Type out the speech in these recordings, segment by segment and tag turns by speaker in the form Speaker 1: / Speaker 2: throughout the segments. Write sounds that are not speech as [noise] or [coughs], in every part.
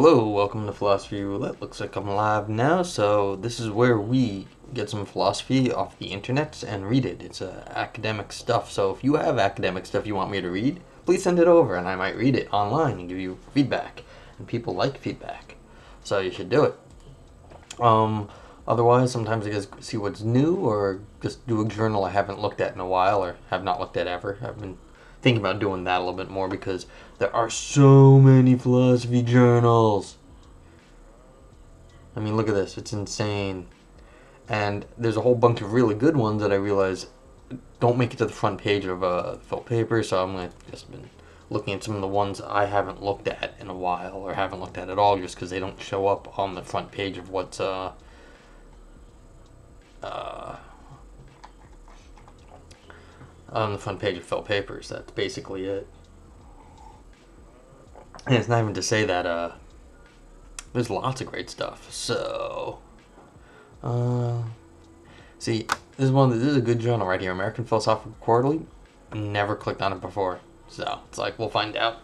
Speaker 1: Hello, welcome to Philosophy Roulette. Looks like I'm live now, so this is where we get some philosophy off the internet and read it. It's uh, academic stuff, so if you have academic stuff you want me to read, please send it over and I might read it online and give you feedback. And people like feedback, so you should do it. Um, otherwise, sometimes I just see what's new or just do a journal I haven't looked at in a while or have not looked at ever. I've been thinking about doing that a little bit more because there are so many philosophy journals. I mean, look at this. It's insane. And there's a whole bunch of really good ones that I realize don't make it to the front page of uh, Phil Paper, so I'm like just been looking at some of the ones I haven't looked at in a while or haven't looked at at all just because they don't show up on the front page of what's uh, uh, on the front page of Phil Papers. That's basically it. And it's not even to say that uh, there's lots of great stuff. So, uh, see, this is one. This is a good journal right here, American Philosophical Quarterly. Never clicked on it before, so it's like we'll find out.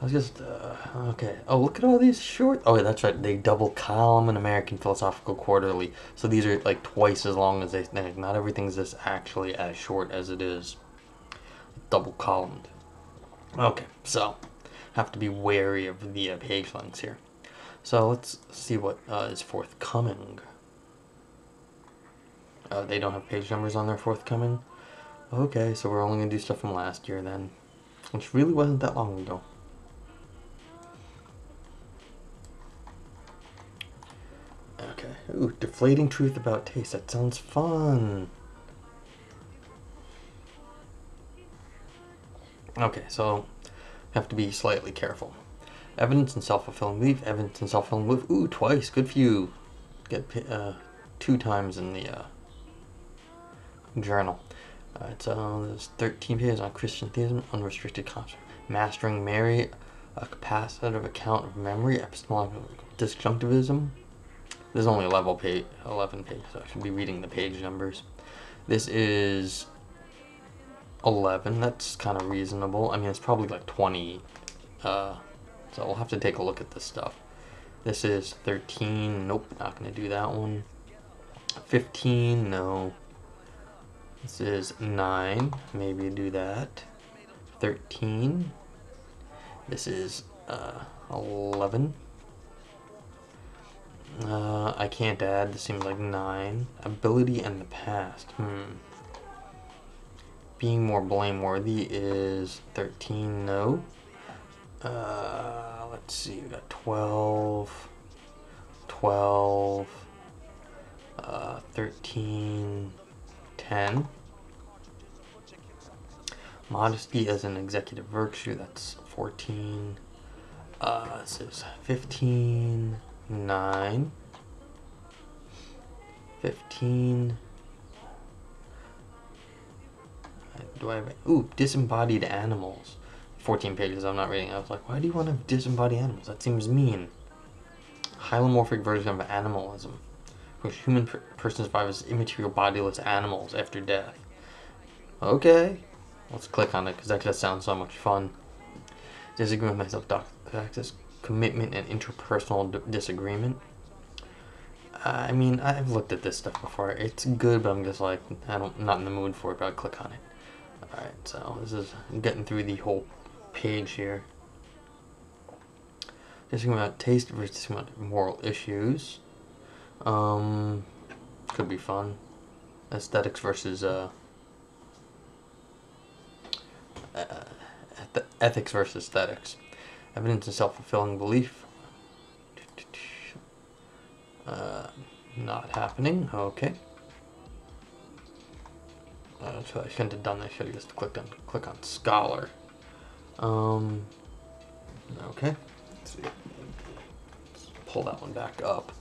Speaker 1: I was just uh, okay. Oh, look at all these short. Oh, that's right. They double column in American Philosophical Quarterly, so these are like twice as long as they think. Not everything's this actually as short as it is. Double columned. Okay, so have to be wary of the uh, page lengths here. So let's see what uh, is forthcoming. Uh, they don't have page numbers on their forthcoming. Okay, so we're only gonna do stuff from last year then, which really wasn't that long ago. Ooh, deflating truth about taste. That sounds fun. Okay, so have to be slightly careful. Evidence and self-fulfilling belief. Evidence and self-fulfilling belief. Ooh, twice. Good for you. Get uh, two times in the uh, journal. Uh, it's uh, there's 13 pages on Christian theism, unrestricted concept, mastering Mary, a capacitive account of memory, epistemological disjunctivism. There's only 11 page, 11 page, so I should be reading the page numbers. This is 11. That's kind of reasonable. I mean, it's probably like 20. Uh, so we'll have to take a look at this stuff. This is 13. Nope, not going to do that one. 15. No. This is 9. Maybe do that. 13. This is uh, 11. Uh, I can't add. This seems like 9. Ability and the past. Hmm. Being more blameworthy is 13 no. Uh, let's see. We got 12 12 uh, 13 10 modesty as an executive virtue. That's 14 uh, this is 15 9 15 do I have? Ooh, disembodied animals. 14 pages I'm not reading. I was like, why do you want to disembodied animals? That seems mean. Hylomorphic version of animalism, which human per- person survives as immaterial bodiless animals after death. Okay, let's click on it because that just sounds so much fun. Disagree with myself, Doctor commitment and interpersonal disagreement. I mean, I've looked at this stuff before. It's good, but I'm just like, I don't, not in the mood for it. But I'll click on it. Alright, so this is getting through the whole page here. Discussing about taste versus about moral issues. Um, could be fun. Aesthetics versus uh, uh ethics versus aesthetics. Evidence and self-fulfilling belief. Uh, not happening. Okay. I shouldn't have done. I should have just clicked on click on Scholar. Um, okay. Let's see. Let's pull that one back up.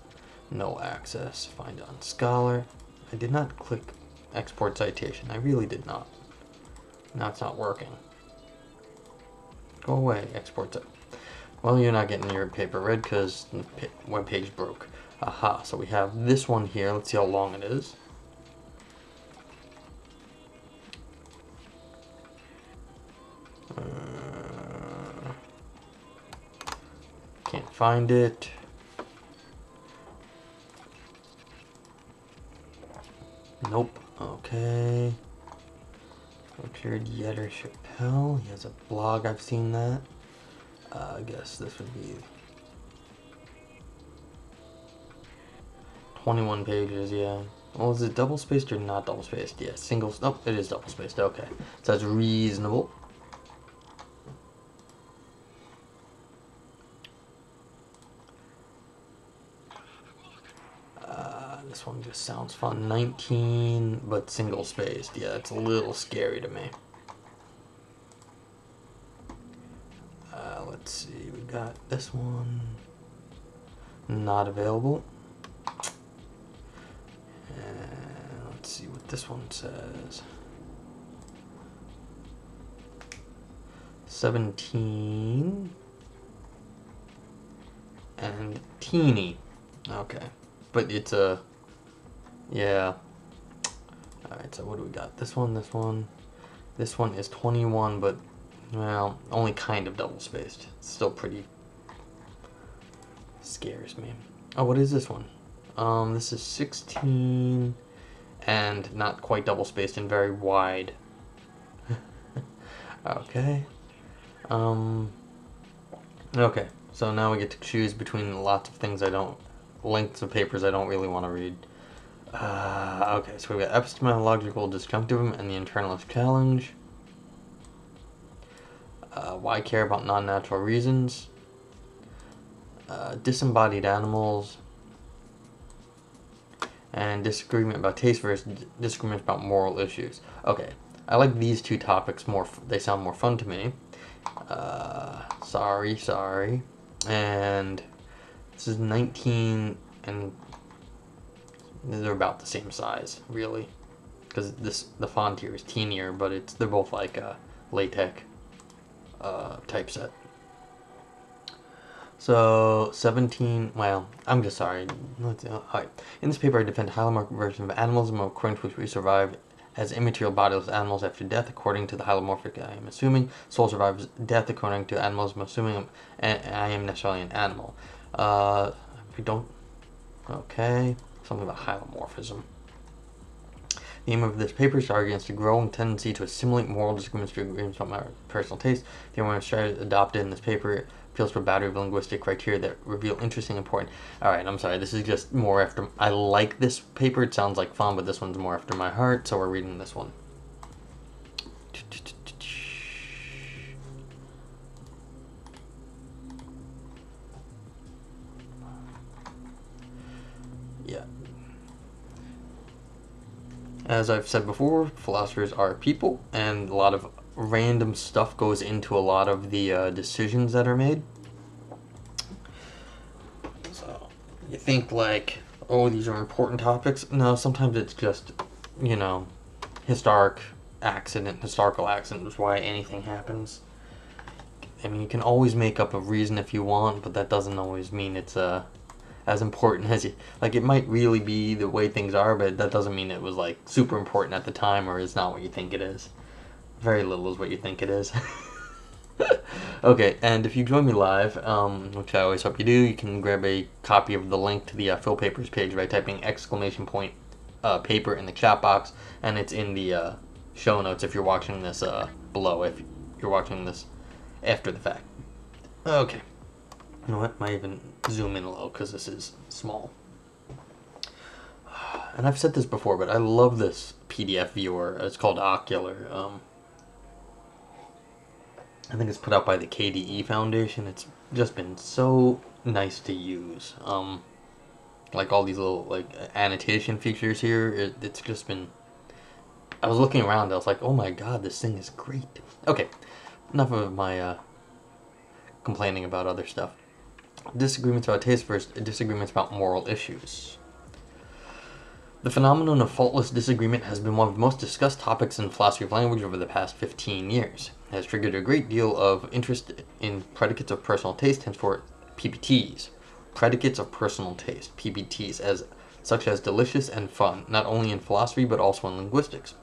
Speaker 1: No access. Find on Scholar. I did not click export citation. I really did not. Now it's not working. Go away, export. Well, you're not getting your paper read because the web page broke. Aha, so we have this one here. Let's see how long it is. Uh, can't find it. Nope. Okay. Richard Yetter Chappell. He has a blog. I've seen that. Uh, I guess this would be 21 pages, yeah. Well, is it double spaced or not double spaced? Yeah, single. Oh, it is double spaced. Okay. So that's reasonable. Uh, this one just sounds fun. 19, but single spaced. Yeah, it's a little scary to me. Uh, let's see. We got this one. Not available. And let's see what this one says. 17 and teeny. Okay. But it's a yeah. Alright, so what do we got? This one, this one. This one is 21, but well, only kind of double spaced. It's still pretty scares me. Oh, what is this one? Um, this is 16 and not quite double spaced and very wide. [laughs] okay. Um, okay, so now we get to choose between lots of things I don't, lengths of papers I don't really want to read. Uh, okay, so we've got epistemological disjunctivism and the internalist challenge. Uh, why care about non-natural reasons? Uh, disembodied animals and disagreement about taste versus disagreement about moral issues. Okay, I like these two topics more. They sound more fun to me. Uh, sorry, sorry. And this is 19 and they're about the same size, really. Because this the font here is teenier, but it's they're both like a LaTeX uh, typeset. So 17. Well, I'm just sorry. Let's, uh, all right. In this paper, I defend hylomorphic version of animalism according to which we survive as immaterial bodiless animals after death, according to the hylomorphic I am assuming. Soul survives death according to animalism, assuming I am necessarily an animal. Uh, we don't. Okay. Something about hylomorphism. The aim of this paper is to argue against a growing tendency to assimilate moral disagreements to agreements about my personal taste. The only strategy adopted in this paper appeals to a battery of linguistic criteria that reveal interesting important. All right, I'm sorry. This is just more after. I like this paper. It sounds like fun, but this one's more after my heart. So we're reading this one. As I've said before, philosophers are people, and a lot of random stuff goes into a lot of the uh, decisions that are made. So you think like, oh, these are important topics. No, sometimes it's just, you know, historic accident, historical accident is why anything happens. I mean, you can always make up a reason if you want, but that doesn't always mean it's uh, as important as you. Like, it might really be the way things are, but that doesn't mean it was like super important at the time or is not what you think it is. Very little is what you think it is. [laughs] okay, and if you join me live, um, which I always hope you do, you can grab a copy of the link to the uh, Phil Papers page by typing exclamation point uh, paper in the chat box, and it's in the uh, show notes if you're watching this uh, below, if you're watching this after the fact. Okay. You know what? Might even zoom in a little because this is small. [sighs] And I've said this before, but I love this PDF viewer. It's called Okular. Um, I think it's put out by the KDE Foundation. It's just been so nice to use. Um, like all these little like annotation features here. It, it's just been. I was looking around. I was like, oh my god, this thing is great. Okay, enough of my uh, complaining about other stuff. Disagreements about taste versus Disagreements about moral issues. The phenomenon of faultless disagreement has been one of the most discussed topics in philosophy of language over the past 15 years. It has triggered a great deal of interest in predicates of personal taste, henceforth PPTs. Predicates of personal taste, PPTs, as such as delicious and fun, not only in philosophy but also in linguistics.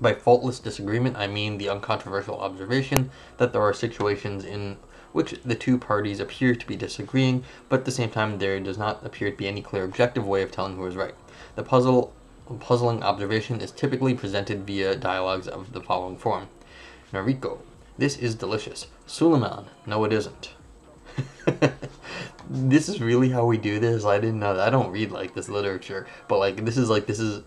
Speaker 1: By faultless disagreement, I mean the uncontroversial observation that there are situations in which the two parties appear to be disagreeing, but at the same time there does not appear to be any clear objective way of telling who is right. The puzzle puzzling observation is typically presented via dialogues of the following form. Noriko, this is delicious. Suleiman, no it isn't. [laughs] this is really how we do this. I didn't know that. I don't read like this literature, but like this is like this is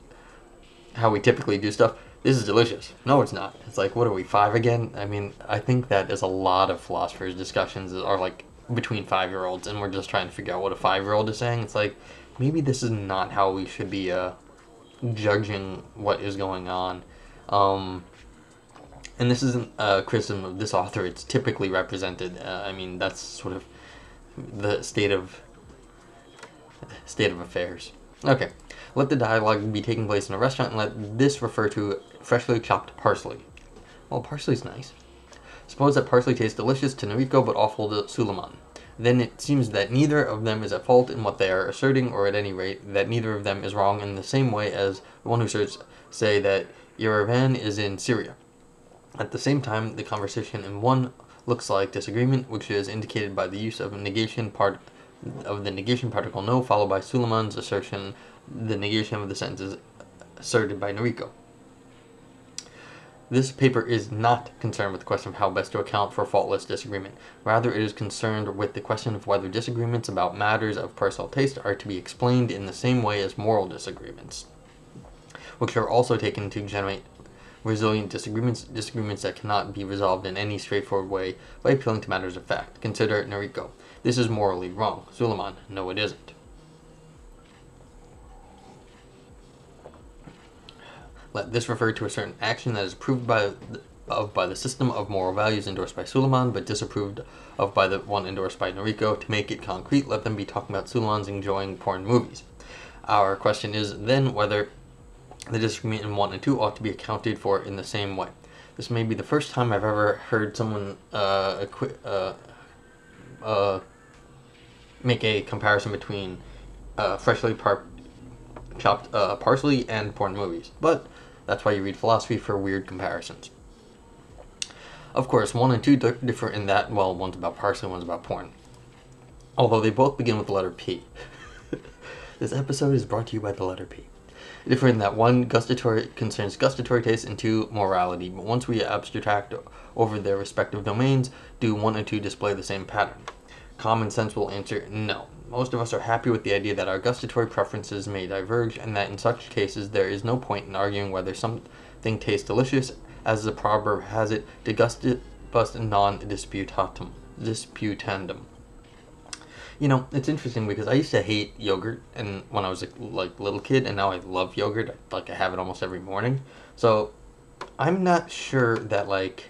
Speaker 1: how we typically do stuff. This is delicious. No, it's not. It's like what are we five again? I mean, I think that is a lot of philosophers' discussions are like between five year olds, and we're just trying to figure out what a five year old is saying. It's like maybe this is not how we should be uh, judging what is going on. Um, and this isn't a criticism of this author. It's typically represented. Uh, I mean, that's sort of the state of state of affairs. Okay, let the dialogue be taking place in a restaurant and let this refer to freshly chopped parsley. Well, parsley's nice. Suppose that parsley tastes delicious to Noriko but awful to Suleiman. Then it seems that neither of them is at fault in what they are asserting, or at any rate, that neither of them is wrong in the same way as the one who asserts, say, that Yerevan is in Syria. At the same time, the conversation in one looks like disagreement, which is indicated by the use of negation part of the negation particle no, followed by Suleiman's assertion, the negation of the sentences asserted by Noriko. This paper is not concerned with the question of how best to account for faultless disagreement. Rather, it is concerned with the question of whether disagreements about matters of personal taste are to be explained in the same way as moral disagreements, which are also taken to generate resilient disagreements, disagreements that cannot be resolved in any straightforward way by appealing to matters of fact. Consider Noriko. This is morally wrong. Suleiman, no it isn't. Let this refer to a certain action that is approved by the, of by the system of moral values endorsed by Suleiman, but disapproved of by the one endorsed by Noriko. To make it concrete, let them be talking about Suleiman's enjoying porn movies. Our question is then whether the disagreement in 1 and 2 ought to be accounted for in the same way. This may be the first time I've ever heard someone uh, uh, uh, make a comparison between uh, freshly par- chopped uh, parsley and porn movies, but that's why you read philosophy for weird comparisons. Of course, 1 and 2 differ in that, well, one's about parsley, one's about porn. Although they both begin with the letter P. [laughs] this episode is brought to you by the letter P different in that one gustatory concerns gustatory taste and two morality. But once we abstract over their respective domains, do one and two display the same pattern? Common sense will answer no. Most of us are happy with the idea that our gustatory preferences may diverge, and that in such cases there is no point in arguing whether something tastes delicious, as the proverb has it, de gustibus non disputatum, disputandum you know, it's interesting because I used to hate yogurt, and when I was a like little kid, and now I love yogurt. Like I have it almost every morning. So I'm not sure that like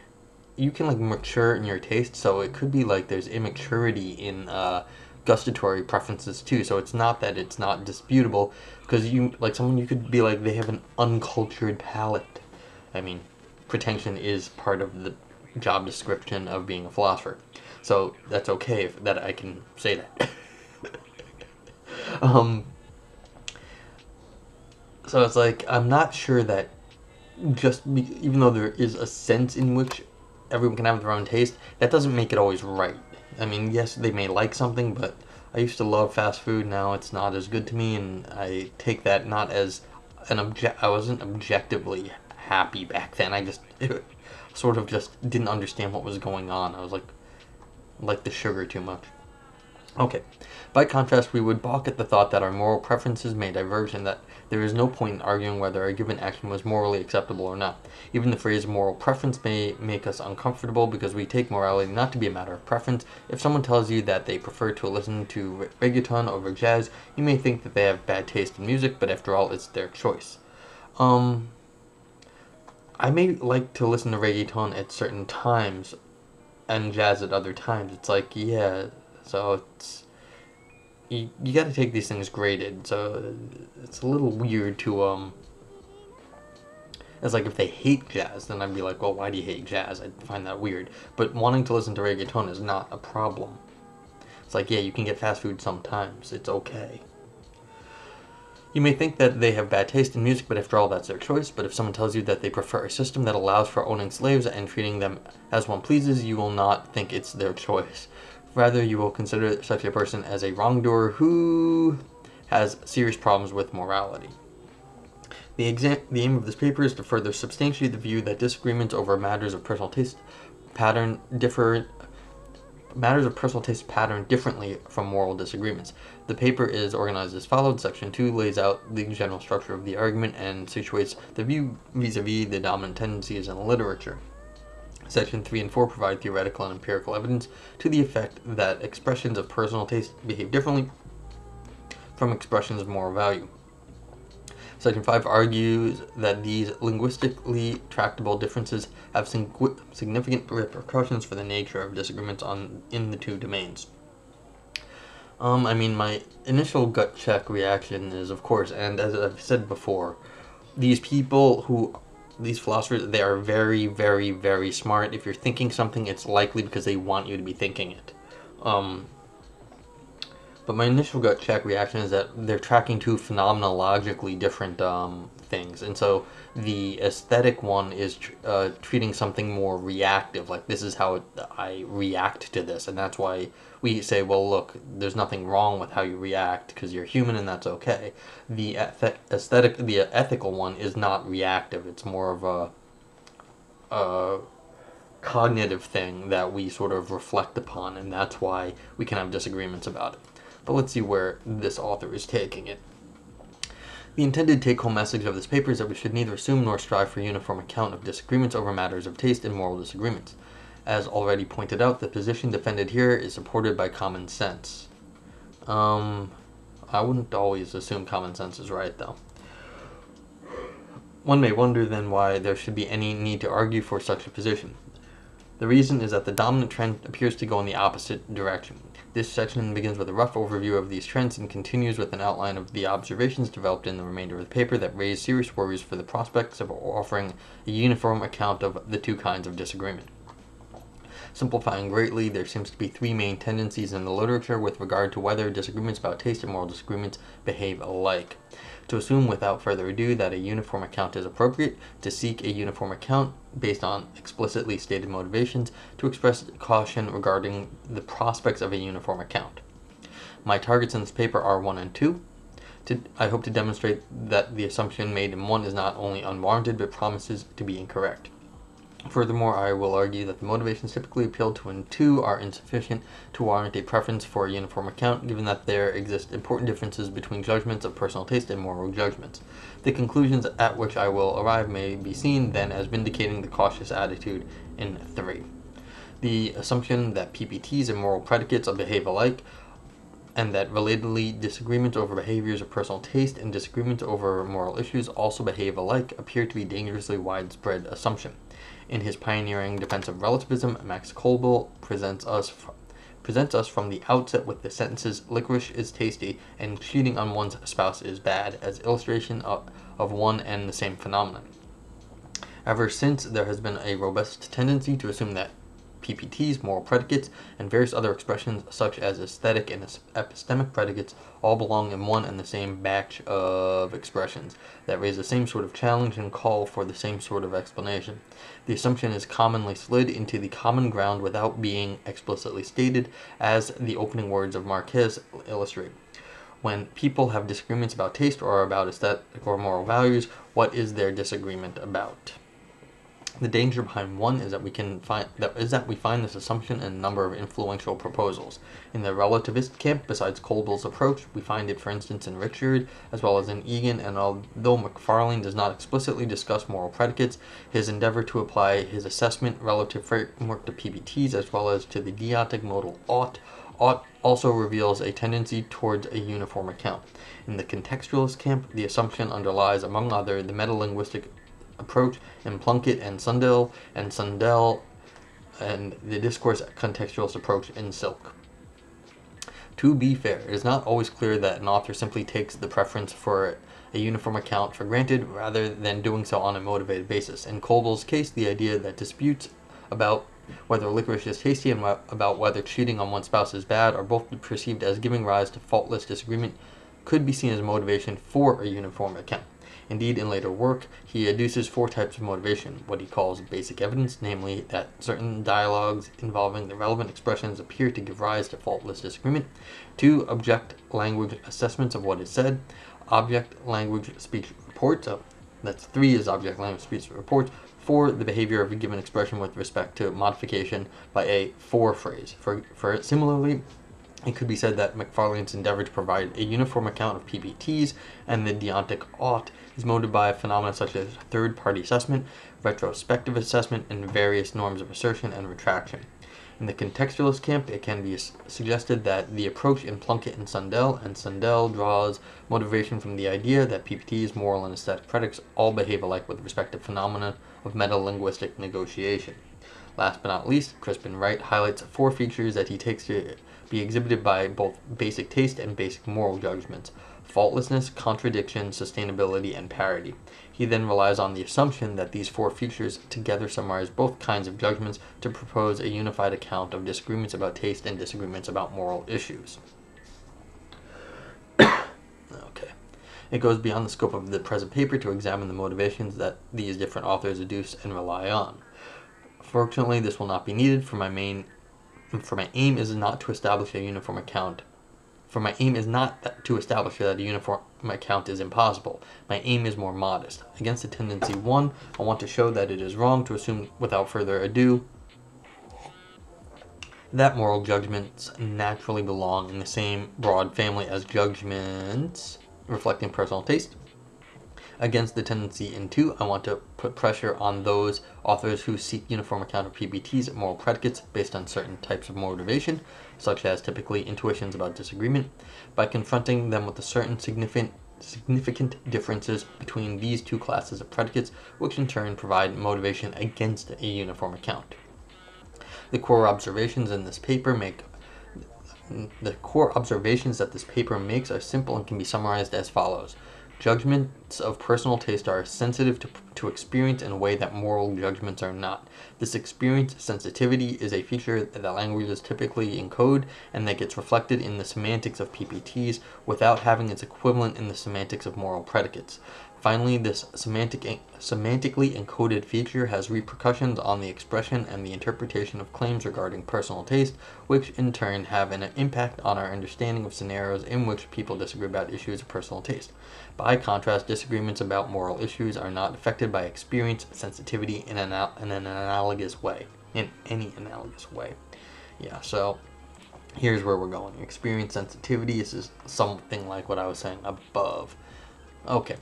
Speaker 1: you can like mature in your taste. So it could be like there's immaturity in uh, gustatory preferences too. So it's not that it's not disputable because you like someone you could be like they have an uncultured palate. I mean, pretension is part of the job description of being a philosopher. So that's okay if, that I can say that. [laughs] um, so it's like I'm not sure that just be, even though there is a sense in which everyone can have their own taste, that doesn't make it always right. I mean, yes, they may like something, but I used to love fast food. Now it's not as good to me, and I take that not as an object. I wasn't objectively happy back then. I just [laughs] sort of just didn't understand what was going on. I was like, like the sugar too much. Okay. By contrast, we would balk at the thought that our moral preferences may diverge and that there is no point in arguing whether a given action was morally acceptable or not. Even the phrase moral preference may make us uncomfortable because we take morality not to be a matter of preference. If someone tells you that they prefer to listen to reggaeton over jazz, you may think that they have bad taste in music, but after all, it's their choice. Um, I may like to listen to reggaeton at certain times and jazz at other times. It's like, yeah, so it's you, you got to take these things graded. So it's a little weird to um. It's like if they hate jazz, then I'd be like, well, why do you hate jazz? I find that weird. But wanting to listen to reggaeton is not a problem. It's like, yeah, you can get fast food sometimes. It's okay. You may think that they have bad taste in music, but after all, that's their choice. But if someone tells you that they prefer a system that allows for owning slaves and treating them as one pleases, you will not think it's their choice. Rather, you will consider such a person as a wrongdoer who has serious problems with morality. The, exam- the aim of this paper is to further substantiate the view that disagreements over matters of personal taste pattern differ matters of personal taste pattern differently from moral disagreements. The paper is organized as follows. Section 2 lays out the general structure of the argument and situates the view vis-a-vis the dominant tendencies in the literature. Section 3 and 4 provide theoretical and empirical evidence to the effect that expressions of personal taste behave differently from expressions of moral value. Section 5 argues that these linguistically tractable differences have significant repercussions for the nature of disagreements on in the two domains. Um, I mean, my initial gut check reaction is, of course, and as I've said before, these people who, these philosophers, they are very, very, very smart. If you're thinking something, it's likely because they want you to be thinking it. Um, but my initial gut check reaction is that they're tracking two phenomenologically different um, things. And so the aesthetic one is tr- uh, treating something more reactive, like this is how it, I react to this. And that's why we say, well, look, there's nothing wrong with how you react because you're human and that's okay. The aesthetic, the ethical one is not reactive, it's more of a. a cognitive thing that we sort of reflect upon, and that's why we can have disagreements about it. But let's see where this author is taking it. The intended take home message of this paper is that we should neither assume nor strive for uniform account of disagreements over matters of taste and moral disagreements. As already pointed out, the position defended here is supported by common sense. Um, I wouldn't always assume common sense is right, though. One may wonder then why there should be any need to argue for such a position. The reason is that the dominant trend appears to go in the opposite direction. This section begins with a rough overview of these trends and continues with an outline of the observations developed in the remainder of the paper that raise serious worries for the prospects of offering a uniform account of the two kinds of disagreement. Simplifying greatly, there seems to be three main tendencies in the literature with regard to whether disagreements about taste and moral disagreements behave alike to assume without further ado that a uniform account is appropriate, to seek a uniform account based on explicitly stated motivations, to express caution regarding the prospects of a uniform account. My targets in this paper are 1 and 2. To, I hope to demonstrate that the assumption made in 1 is not only unwarranted but promises to be incorrect. Furthermore, I will argue that the motivations typically appealed to in 2 are insufficient to warrant a preference for a uniform account, given that there exist important differences between judgments of personal taste and moral judgments. The conclusions at which I will arrive may be seen then as vindicating the cautious attitude in 3. The assumption that PPTs and moral predicates behave alike and that relatedly disagreements over behaviors of personal taste and disagreements over moral issues also behave alike appear to be dangerously widespread assumption. In his pioneering defense of relativism, Max Kölbel presents us presents us from the outset with the sentences licorice is tasty and cheating on one's spouse is bad as illustration of, of one and the same phenomenon. Ever since, there has been a robust tendency to assume that PPTs, moral predicates, and various other expressions such as aesthetic and epistemic predicates all belong in one and the same batch of expressions that raise the same sort of challenge and call for the same sort of explanation. The assumption is commonly slid into the common ground without being explicitly stated, as the opening words of Marques illustrate. When people have disagreements about taste or about aesthetic or moral values, what is their disagreement about? The danger behind one is that we can find that is that we find this assumption in a number of influential proposals. In the relativist camp, besides Kölbel's approach, we find it, for instance, in Richard as well as in Egan. And although Macfarlane does not explicitly discuss moral predicates, his endeavor to apply his assessment relative framework to PPTs as well as to the deontic modal ought ought also reveals a tendency towards a uniform account. In the contextualist camp, the assumption underlies, among other, the metalinguistic approach in Plunkett and Sundell, and Sundell and the discourse contextualist approach in Silk. To be fair, it is not always clear that an author simply takes the preference for a uniform account for granted rather than doing so on a motivated basis. In Kölbel's case, the idea that disputes about whether licorice is tasty and about whether cheating on one's spouse is bad are both perceived as giving rise to faultless disagreement could be seen as motivation for a uniform account. Indeed, in later work, he adduces four types of motivation, what he calls basic evidence, namely that certain dialogues involving the relevant expressions appear to give rise to faultless disagreement, two, object language assessments of what is said, object language speech reports, uh, that's three is object language speech reports, four, the behavior of a given expression with respect to modification by a for phrase. For, for similarly, it could be said that Macfarlane's endeavor to provide a uniform account of PPTs and the deontic ought is motivated by phenomena such as third party assessment, retrospective assessment, and various norms of assertion and retraction. In the contextualist camp, it can be suggested that the approach in Plunkett and Sundell, and Sundell draws motivation from the idea that PPTs, moral and aesthetic predicates, all behave alike with respect to phenomena of meta-linguistic negotiation. Last but not least, Crispin Wright highlights four features that he takes to be exhibited by both basic taste and basic moral judgments faultlessness, contradiction, sustainability, and parity. He then relies on the assumption that these four features together summarize both kinds of judgments to propose a unified account of disagreements about taste and disagreements about moral issues. [coughs] okay. It goes beyond the scope of the present paper to examine the motivations that these different authors adduce and rely on. Fortunately, this will not be needed for my main for my aim is not to establish a uniform account. For my aim is not to establish that a uniform account is impossible. My aim is more modest. Against the tendency one, I want to show that it is wrong to assume without further ado that moral judgments naturally belong in the same broad family as judgments reflecting personal taste against the tendency in two, I want to put pressure on those authors who seek uniform account of PPTs moral predicates based on certain types of motivation, such as typically intuitions about disagreement, by confronting them with the certain significant significant differences between these two classes of predicates, which in turn provide motivation against a uniform account. The core observations in this paper make the core observations that this paper makes are simple and can be summarized as follows. Judgments of personal taste are sensitive to, to experience in a way that moral judgments are not. This experience sensitivity is a feature that languages typically encode and that gets reflected in the semantics of PPTs without having its equivalent in the semantics of moral predicates. Finally, this semantic, semantically encoded feature has repercussions on the expression and the interpretation of claims regarding personal taste, which in turn have an impact on our understanding of scenarios in which people disagree about issues of personal taste. By contrast, disagreements about moral issues are not affected by experience sensitivity in an, in an analogous way. In any analogous way. Yeah, so here's where we're going. Experience sensitivity is something like what I was saying above. Okay,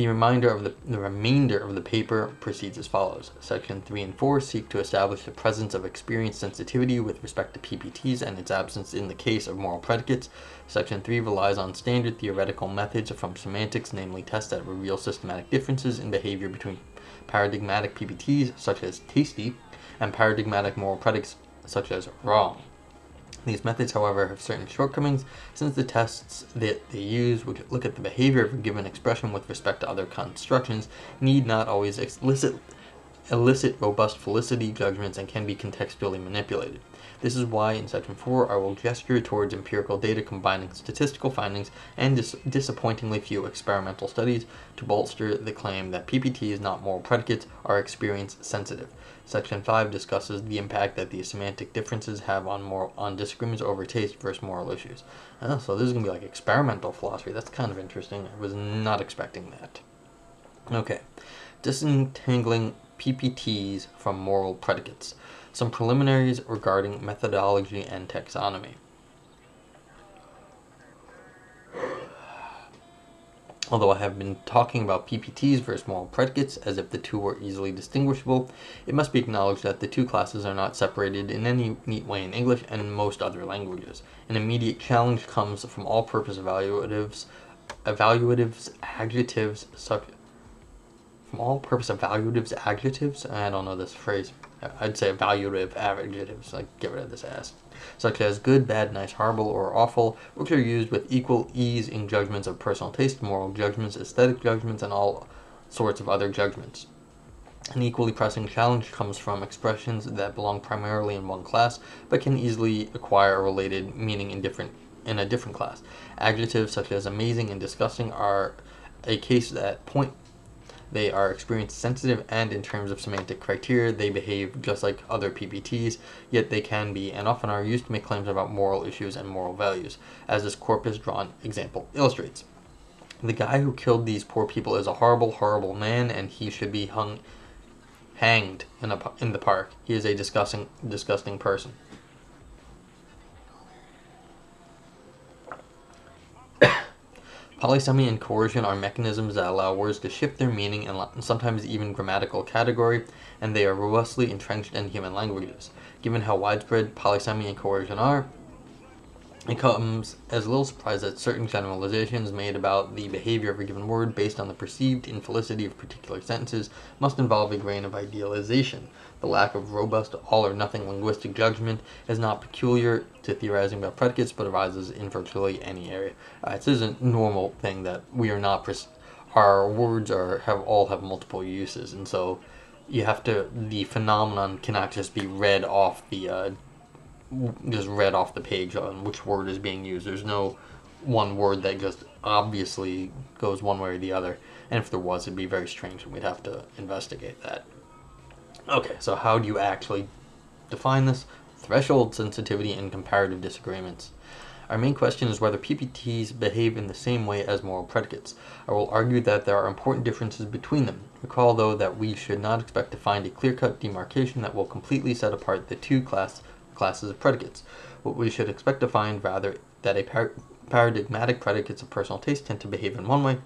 Speaker 1: the remainder of the, the remainder of the paper proceeds as follows. Section 3 and 4 seek to establish the presence of experience sensitivity with respect to PPTs and its absence in the case of moral predicates. Section 3 relies on standard theoretical methods from semantics, namely tests that reveal systematic differences in behavior between paradigmatic PPTs, such as tasty, and paradigmatic moral predicates, such as wrong. These methods, however, have certain shortcomings since the tests that they use, which look at the behavior of a given expression with respect to other constructions, need not always explicit, elicit robust felicity judgments and can be contextually manipulated. This is why in section 4 I will gesture towards empirical data combining statistical findings and dis disappointingly few experimental studies to bolster the claim that PPTs, not moral predicates, are experience sensitive. Section 5 discusses the impact that these semantic differences have on moral, on disagreements over taste versus moral issues. Oh, so this is going to be like experimental philosophy. That's kind of interesting. I was not expecting that. Okay. Disentangling PPTs from moral predicates. Some preliminaries regarding methodology and taxonomy. Although I have been talking about PPTs versus moral predicates as if the two were easily distinguishable, it must be acknowledged that the two classes are not separated in any neat way in English and in most other languages. An immediate challenge comes from all-purpose evaluatives, evaluatives, adjectives, such from all-purpose evaluatives, adjectives. I don't know this phrase. I'd say evaluative adjectives. Like get rid of this ass such as good, bad, nice, horrible, or awful, which are used with equal ease in judgments of personal taste, moral judgments, aesthetic judgments, and all sorts of other judgments. An equally pressing challenge comes from expressions that belong primarily in one class, but can easily acquire a related meaning in different in a different class. Adjectives such as amazing and disgusting are a case that point they are experience sensitive and in terms of semantic criteria, they behave just like other PPTs, yet they can be and often are used to make claims about moral issues and moral values, as this corpus drawn example illustrates. The guy who killed these poor people is a horrible, horrible man, and he should be hung, hanged in, a, in the park. He is a disgusting, disgusting person. Polysemy and coercion are mechanisms that allow words to shift their meaning and sometimes even grammatical category, and they are robustly entrenched in human languages. Given how widespread polysemy and coercion are, it comes as little surprise that certain generalizations made about the behavior of a given word based on the perceived infelicity of particular sentences must involve a grain of idealization. The lack of robust, all or nothing linguistic judgment is not peculiar to theorizing about predicates, but arises in virtually any area. Uh, this is a normal thing that we are not. Pres- our words are have all have multiple uses, and so you have to. The phenomenon cannot just be read off the uh, just read off the page on which word is being used. There's no one word that just obviously goes one way or the other. And if there was, it'd be very strange, and we'd have to investigate that. Okay, so how do you actually define this? Threshold sensitivity and comparative disagreements. Our main question is whether PPTs behave in the same way as moral predicates. I will argue that there are important differences between them. Recall, though, that we should not expect to find a clear cut demarcation that will completely set apart the two class, classes of predicates. What we should expect to find, rather, that a par- paradigmatic predicates of personal taste tend to behave in one way,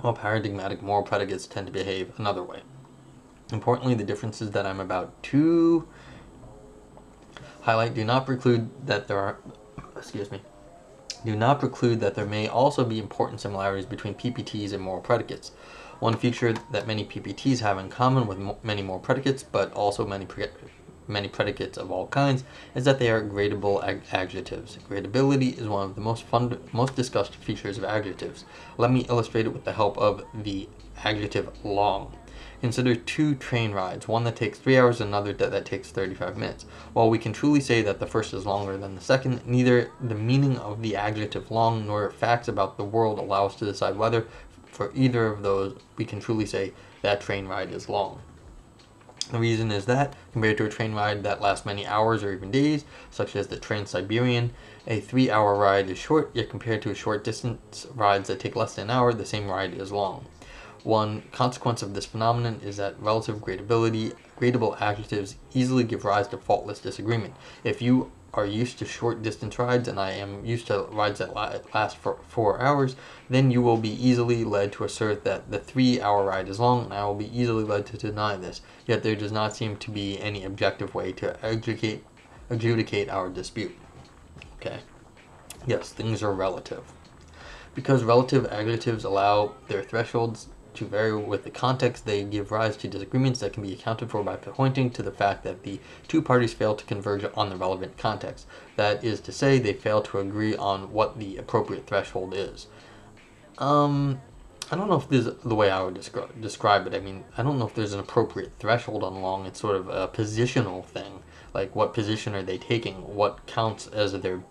Speaker 1: while paradigmatic moral predicates tend to behave another way. Importantly, the differences that I'm about to highlight do not preclude that there are, excuse me, do not preclude that there may also be important similarities between PPTs and moral predicates. One feature that many PPTs have in common with mo- many moral predicates, but also many pre- many predicates of all kinds, is that they are gradable ag- adjectives. Gradability is one of the most fund- most discussed features of adjectives. Let me illustrate it with the help of the adjective long. Consider two train rides, one that takes 3 hours another that, takes 35 minutes. While we can truly say that the first is longer than the second, neither the meaning of the adjective long nor facts about the world allow us to decide whether, for either of those, we can truly say that train ride is long. The reason is that, compared to a train ride that lasts many hours or even days, such as the Trans-Siberian, a three hour ride is short, yet compared to a short distance rides that take less than an hour, the same ride is long. One consequence of this phenomenon is that relative gradability, gradable adjectives easily give rise to faultless disagreement. If you are used to short distance rides and I am used to rides that last for four hours, then you will be easily led to assert that the three hour ride is long and I will be easily led to deny this. Yet there does not seem to be any objective way to educate, adjudicate our dispute. Okay. Yes, things are relative. Because relative adjectives allow their thresholds to vary with the context, they give rise to disagreements that can be accounted for by pointing to the fact that the two parties fail to converge on the relevant context. That is to say, they fail to agree on what the appropriate threshold is. Um, I don't know if this is the way I would describe describe it. I mean, I don't know if there's an appropriate threshold on long. It's sort of a positional thing. Like, what position are they taking? What counts as their,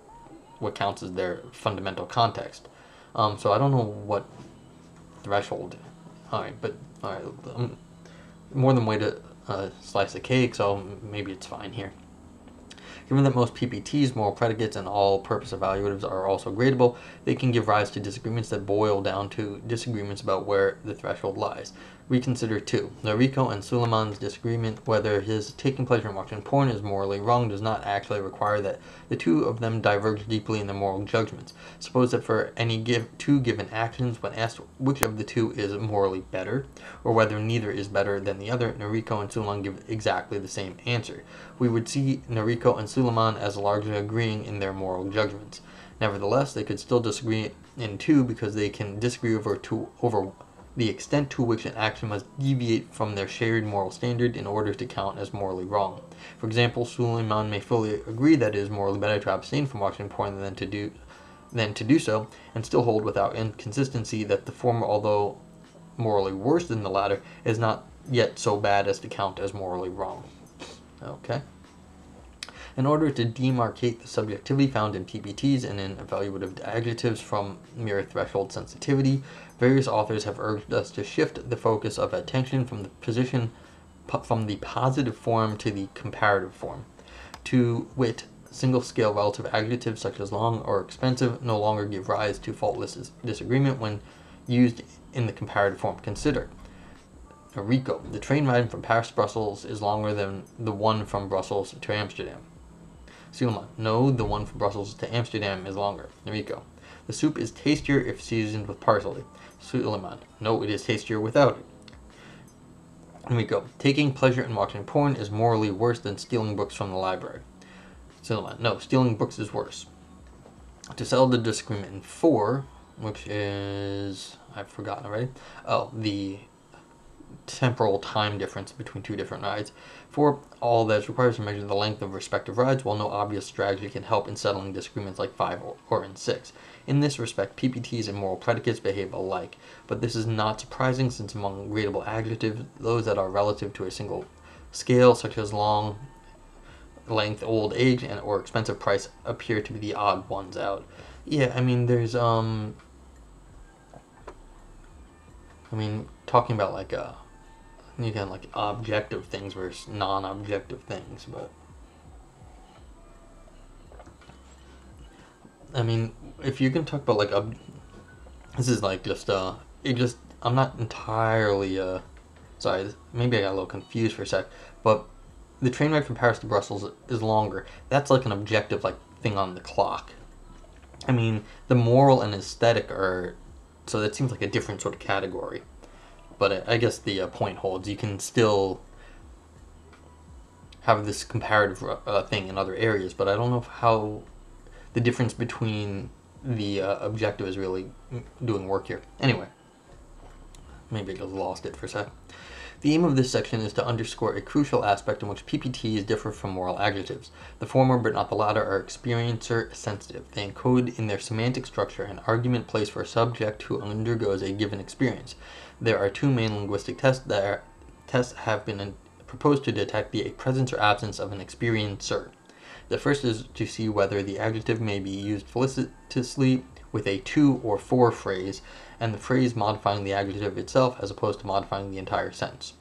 Speaker 1: what counts as their fundamental context? Um, so I don't know what threshold Alright, but alright, um, more than way to uh, slice a cake, so maybe it's fine here. Given that most PPTs, moral predicates, and all purpose evaluatives are also gradable, they can give rise to disagreements that boil down to disagreements about where the threshold lies. We consider two. Noriko and Suleiman's disagreement whether his taking pleasure in watching porn is morally wrong does not actually require that the two of them diverge deeply in their moral judgments. Suppose that for any give, two given actions, when asked which of the two is morally better, or whether neither is better than the other, Noriko and Suleiman give exactly the same answer. We would see Noriko and Suleiman as largely agreeing in their moral judgments. Nevertheless, they could still disagree in two because they can disagree over two over the extent to which an action must deviate from their shared moral standard in order to count as morally wrong. For example, Suleiman may fully agree that it is morally better to abstain from watching porn than to do than to do so, and still hold without inconsistency that the former, although morally worse than the latter, is not yet so bad as to count as morally wrong. Okay. In order to demarcate the subjectivity found in PPTs and in evaluative adjectives from mere threshold sensitivity, various authors have urged us to shift the focus of attention from the position from the positive form to the comparative form. To wit, single scale relative adjectives such as long or expensive no longer give rise to faultless disagreement when used in the comparative form. Consider Rico. The train ride from Paris to Brussels is longer than the one from Brussels to Amsterdam. Suleiman. No, the one from Brussels to Amsterdam is longer. Rico. The soup is tastier if seasoned with parsley. Suleiman. No, it is tastier without it. And we go. Taking pleasure in watching porn is morally worse than stealing books from the library. Suleiman. No, stealing books is worse. To settle the disagreement in four, which is I've forgotten already. Oh, the temporal time difference between two different rides. For all that is required to measure the length of respective rides, while no obvious strategy can help in settling disagreements like 5 or or in 6. In this respect, PPTs and moral predicates behave alike, but this is not surprising since among gradable adjectives, those that are relative to a single scale, such as long, length, old age, and or expensive price, appear to be the odd ones out. Yeah, I mean, there's um, I mean, talking about like uh, you can like objective things versus non-objective things, but I mean, if you can talk about like a, this is like just uh, it just I'm not entirely uh, sorry, maybe I got a little confused for a sec, but the train ride from Paris to Brussels is longer. That's like an objective like thing on the clock. I mean, the moral and aesthetic are so that seems like a different sort of category. But I guess the uh, point holds. You can still have this comparative uh, thing in other areas, but I don't know how the difference between the uh, objective is really doing work here. Anyway, maybe I just lost it for a sec. The aim of this section is to underscore a crucial aspect in which PPTs differ from moral adjectives. The former, but not the latter, are experiencer sensitive. They encode in their semantic structure an argument placed for a subject who undergoes a given experience. There are two main linguistic tests that are, tests have been proposed to detect the presence or absence of an experiencer. The first is to see whether the adjective may be used felicitously with a to or for phrase, and the phrase modifying the adjective itself as opposed to modifying the entire sentence.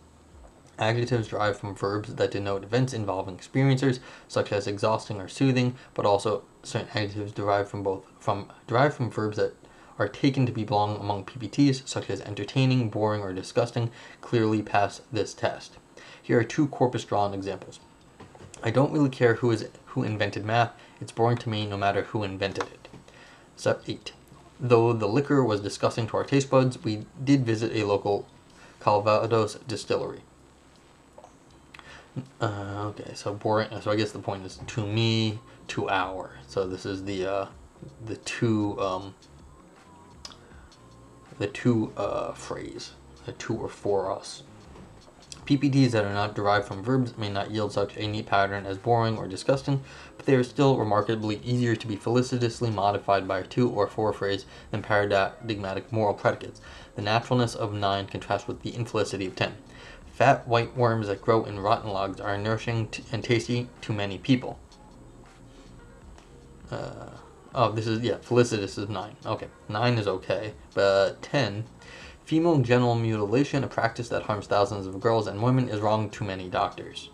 Speaker 1: Adjectives derive from verbs that denote events involving experiencers, such as exhausting or soothing, but also certain adjectives derive from both from derive from verbs that are taken to be belong among PPTs, such as entertaining, boring, or disgusting, clearly pass this test. Here are two corpus drawn examples. I don't really care who is who invented math. It's boring to me no matter who invented it. Step 8. Though the liquor was disgusting to our taste buds, we did visit a local Calvados distillery. Uh, okay, so boring. So I guess the point is to me, to our. So this is the uh, the two um, the two uh, phrase, the to or for us. PPTs that are not derived from verbs may not yield such a neat pattern as boring or disgusting, but they are still remarkably easier to be felicitously modified by a to or for phrase than paradigmatic moral predicates. The naturalness of 9 contrasts with the infelicity of 10. Fat white worms that grow in rotten logs are nourishing and tasty to many people. Uh, oh, this is, yeah, felicitous is 9. Okay, 9 is okay, but 10 Female genital mutilation, a practice that harms thousands of girls and women, is wrong to many doctors.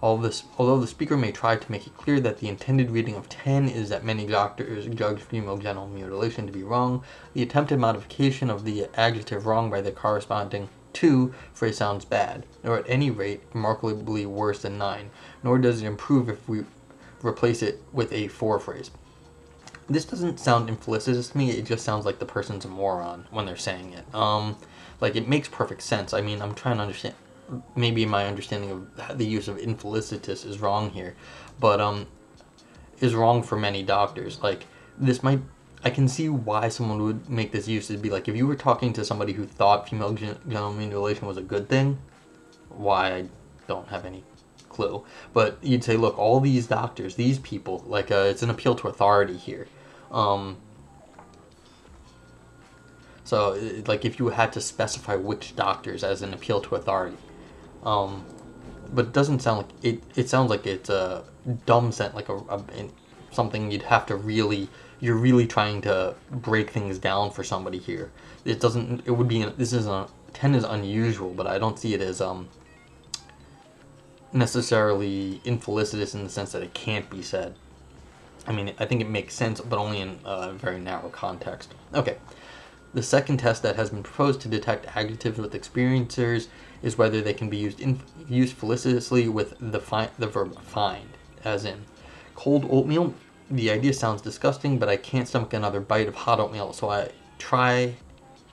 Speaker 1: All this, although the speaker may try to make it clear that the intended reading of 10 is that many doctors judge female genital mutilation to be wrong, the attempted modification of the adjective wrong by the corresponding to phrase sounds bad, or at any rate remarkably worse than 9, nor does it improve if we replace it with a for phrase. This doesn't sound infelicitous to me. It just sounds like the person's a moron when they're saying it. Um, like it makes perfect sense. I mean, I'm trying to understand. Maybe my understanding of the use of infelicitous is wrong here, but um, is wrong for many doctors. Like this might. I can see why someone would make this use. It'd be like if you were talking to somebody who thought female genital mutilation was a good thing. Why I don't have any clue. But you'd say, look, all these doctors, these people, like uh, it's an appeal to authority here. Um, so, like, if you had to specify which doctors as an appeal to authority, um, but it doesn't sound like it. It sounds like it's a dumb sent, like a, a something you'd have to really. You're really trying to break things down for somebody here. It doesn't. It would be. This is a ten is unusual, but I don't see it as um necessarily infelicitous in the sense that it can't be said. I mean, I think it makes sense, but only in a very narrow context. Okay. The second test that has been proposed to detect adjectives with experiencers is whether they can be used used felicitously with the fi- the verb find, as in cold oatmeal. The idea sounds disgusting, but I can't stomach another bite of hot oatmeal, so I try,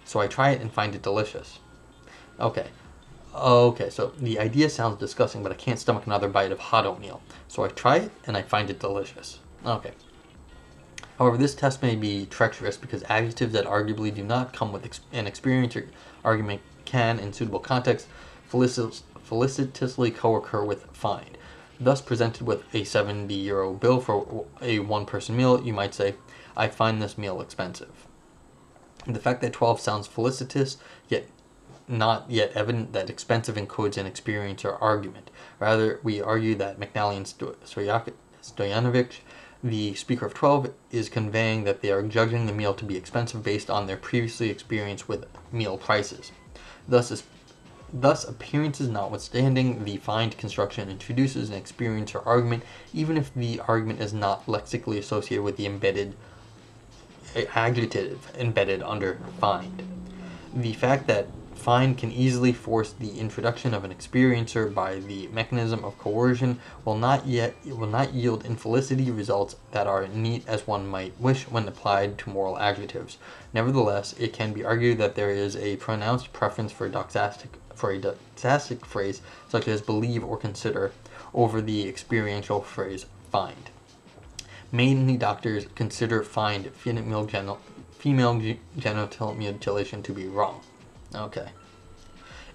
Speaker 1: so I try it and find it delicious. Okay, okay. So the idea sounds disgusting, but I can't stomach another bite of hot oatmeal, so I try it and I find it delicious. Okay. However, this test may be treacherous because adjectives that arguably do not come with ex- an experience or argument can, in suitable context, felici- felicitously co-occur with find. Thus, presented with a 70 euro bill for a one-person meal, you might say, I find this meal expensive. The fact that 12 sounds felicitous, yet not yet evident that expensive encodes an experience or argument. Rather, we argue that McNally and Stojanovic the speaker of 12 is conveying that they are judging the meal to be expensive based on their previously experience with meal prices. Thus, is, thus appearances notwithstanding, the find construction introduces an experience or argument, even if the argument is not lexically associated with the embedded eh, adjective embedded under find. The fact that find can easily force the introduction of an experiencer by the mechanism of coercion will not yet will not yield infelicity results that are neat as one might wish when applied to moral adjectives. Nevertheless, it can be argued that there is a pronounced preference for doxastic for a doxastic phrase such as believe or consider over the experiential phrase find. Mainly doctors consider find female genital, female genital mutilation to be wrong. Okay.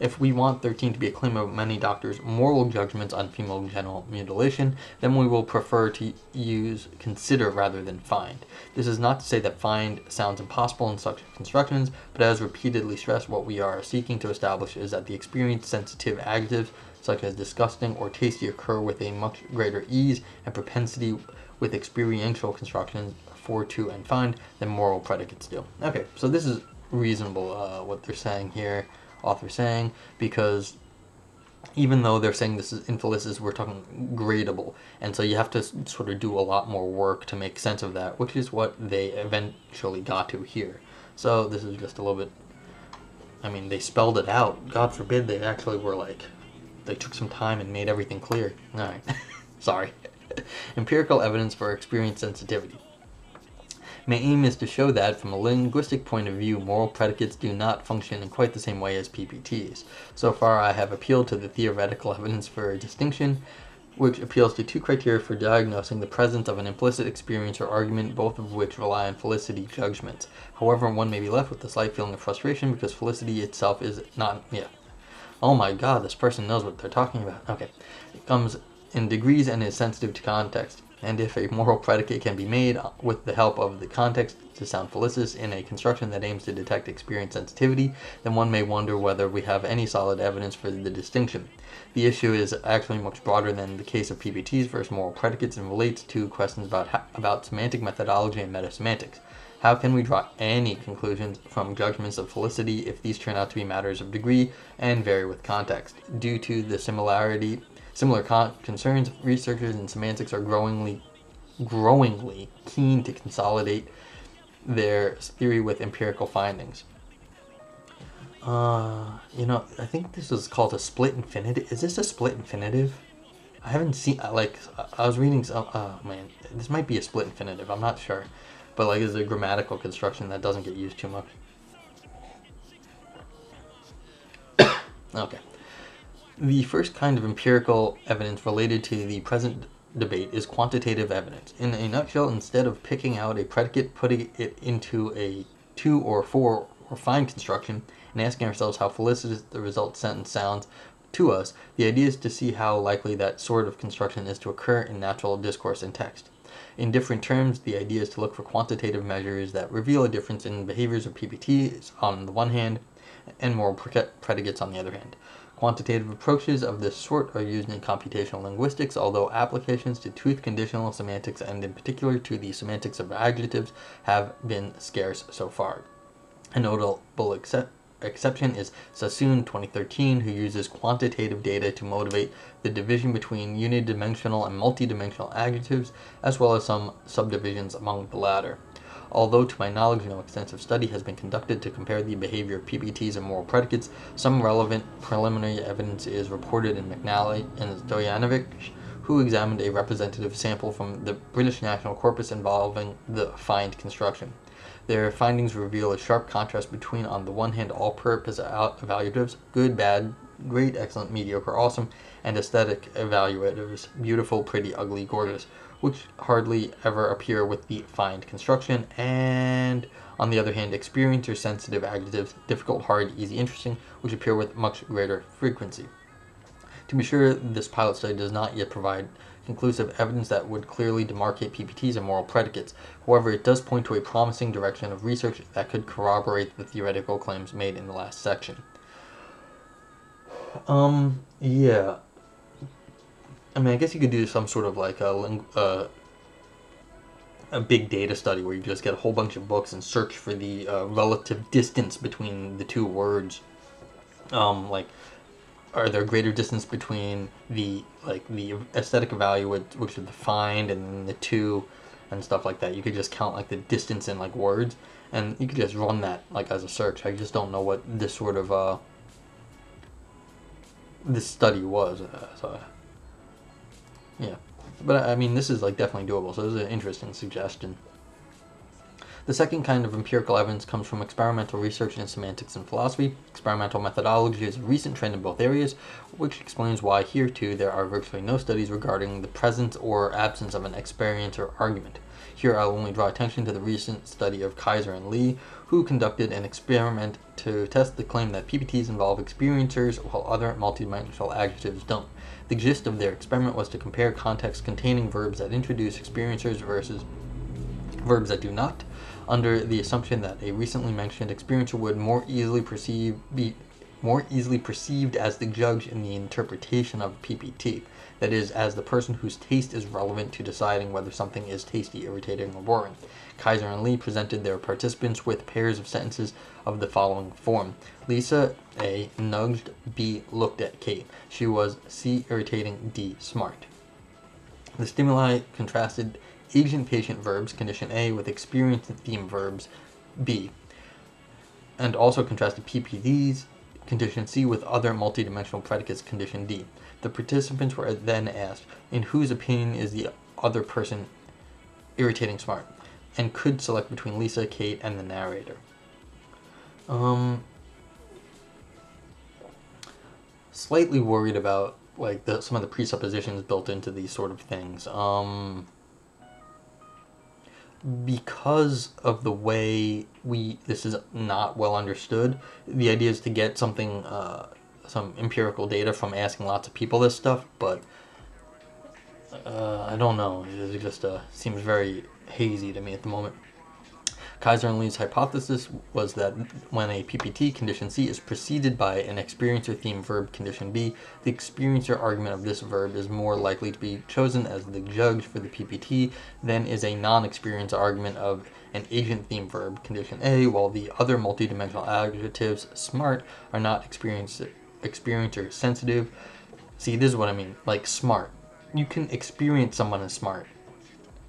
Speaker 1: If we want 13 to be a claim of many doctors' moral judgments on female genital mutilation, then we will prefer to use consider rather than find. This is not to say that find sounds impossible in such constructions, but as repeatedly stressed, what we are seeking to establish is that the experience sensitive adjectives such as disgusting or tasty occur with a much greater ease and propensity with experiential constructions for, to, and find than moral predicates do. Okay, so this is reasonable uh, what they're saying here, author saying, because even though they're saying this is infelicis, we're talking gradable, and so you have to sort of do a lot more work to make sense of that, which is what they eventually got to here. So this is just a little bit. I mean, they spelled it out. God forbid they actually were like, they took some time and made everything clear. All right, [laughs] sorry. [laughs] Empirical evidence for experience sensitivity. My aim is to show that, from a linguistic point of view, moral predicates do not function in quite the same way as PPTs. So far, I have appealed to the theoretical evidence for a distinction, which appeals to two criteria for diagnosing the presence of an implicit experience or argument, both of which rely on felicity judgments. However, one may be left with a slight feeling of frustration because felicity itself is not, yeah. Oh my god, this person knows what they're talking about. Okay. It comes in degrees and is sensitive to context and if a moral predicate can be made uh, with the help of the context to sound felicitous in a construction that aims to detect experience sensitivity, then one may wonder whether we have any solid evidence for the distinction. The issue is actually much broader than the case of PPTs versus moral predicates and relates to questions about, about semantic methodology and metasemantics. How can we draw any conclusions from judgments of felicity if these turn out to be matters of degree and vary with context? Due to the similarity Similar con- concerns, researchers in semantics are growingly, growingly keen to consolidate their theory with empirical findings. Uh, you know, I think this is called a split infinitive. Is this a split infinitive? I haven't seen uh, like I was reading some. Oh man, this might be a split infinitive. I'm not sure, but like, it's a grammatical construction that doesn't get used too much. [coughs] okay. The first kind of empirical evidence related to the present debate is quantitative evidence. In a nutshell, instead of picking out a predicate, putting it into a to or for or find construction, and asking ourselves how felicitous the result sentence sounds to us, the idea is to see how likely that sort of construction is to occur in natural discourse and text. In different terms, the idea is to look for quantitative measures that reveal a difference in behaviors of PPTs on the one hand and moral predicates on the other hand. Quantitative approaches of this sort are used in computational linguistics, although applications to truth conditional semantics and in particular to the semantics of adjectives have been scarce so far. A notable except exception is Sassoon 2013, who uses quantitative data to motivate the division between unidimensional and multidimensional adjectives, as well as some subdivisions among the latter. Although, to my knowledge, no extensive study has been conducted to compare the behavior of PPTs and moral predicates, some relevant preliminary evidence is reported in McNally and Stojanovic, who examined a representative sample from the British National Corpus involving the find construction. Their findings reveal a sharp contrast between, on the one hand, all purpose evaluatives, good, bad, great, excellent, mediocre, awesome, and aesthetic evaluatives, beautiful, pretty, ugly, gorgeous, which hardly ever appear with the find construction, and on the other hand, experience or sensitive adjectives, difficult, hard, easy, interesting, which appear with much greater frequency. To be sure, this pilot study does not yet provide conclusive evidence that would clearly demarcate PPTs and moral predicates. However, it does point to a promising direction of research that could corroborate the theoretical claims made in the last section. Um, yeah. I mean, I guess you could do some sort of like a uh, a big data study where you just get a whole bunch of books and search for the uh, relative distance between the two words. Um, like, are there greater distance between the like the aesthetic value which is defined and the two and stuff like that? You could just count like the distance in like words, and you could just run that like as a search. I just don't know what this sort of uh this study was. Uh, so yeah. But I mean, this is like definitely doable, so this is an interesting suggestion. The second kind of empirical evidence comes from experimental research in semantics and philosophy. Experimental methodology is a recent trend in both areas, which explains why here too there are virtually no studies regarding the presence or absence of an experience or argument. Here I'll only draw attention to the recent study of Kaiser and Lee, who conducted an experiment to test the claim that PPTs involve experiencers while other multidimensional adjectives don't. The gist of their experiment was to compare contexts containing verbs that introduce experiencers versus verbs that do not, under the assumption that a recently mentioned experiencer would more easily perceive be more easily perceived as the judge in the interpretation of PPT, that is, as the person whose taste is relevant to deciding whether something is tasty, irritating, or boring. Kaiser and Lee presented their participants with pairs of sentences of the following form. Lisa A. nudged, B. looked at Kate. She was C. irritating, D. smart. The stimuli contrasted agent patient verbs, condition A, with experience theme verbs, B, and also contrasted PPTs, condition C, with other multidimensional predicates, condition D. The participants were then asked, in whose opinion is the other person irritating smart? and could select between Lisa, Kate, and the narrator. Um, slightly worried about like the, some of the presuppositions built into these sort of things. Um, because of the way we this is not well understood, the idea is to get something, uh, some empirical data from asking lots of people this stuff, but uh, I don't know. It just uh, seems very hazy to me at the moment. Kaiser and Lee's hypothesis was that when a PPT condition C is preceded by an experiencer theme verb condition B, the experiencer argument of this verb is more likely to be chosen as the judge for the PPT than is a non-experiencer argument of an agent theme verb condition A, while the other multidimensional adjectives smart are not experiencer, experiencer sensitive. See, this is what I mean, like smart. You can experience someone as smart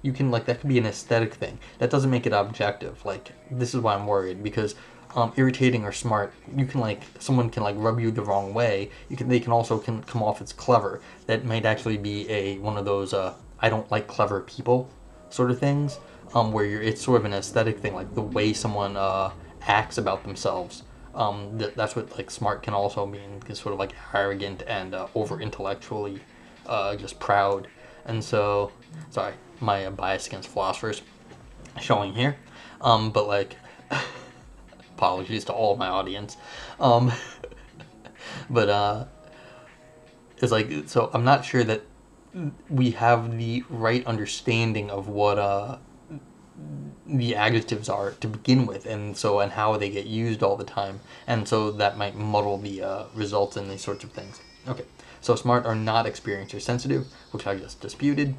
Speaker 1: you can like that could be an aesthetic thing. That doesn't make it objective. Like this is why I'm worried because um, irritating or smart, you can like someone can like rub you the wrong way. You can they can also can come off as clever. That might actually be a one of those uh, I don't like clever people sort of things. Um, where you're it's sort of an aesthetic thing, like the way someone uh, acts about themselves. Um, th- that's what like smart can also mean, is sort of like arrogant and uh, over intellectually, uh, just proud. And so, sorry, my bias against philosophers showing here. Um, but like, [laughs] apologies to all my audience. Um, [laughs] but uh, it's like so. I'm not sure that we have the right understanding of what uh the adjectives are to begin with, and so and how they get used all the time, and so that might muddle the uh, results and these sorts of things. Okay, so smart are not experienced or sensitive, which I just disputed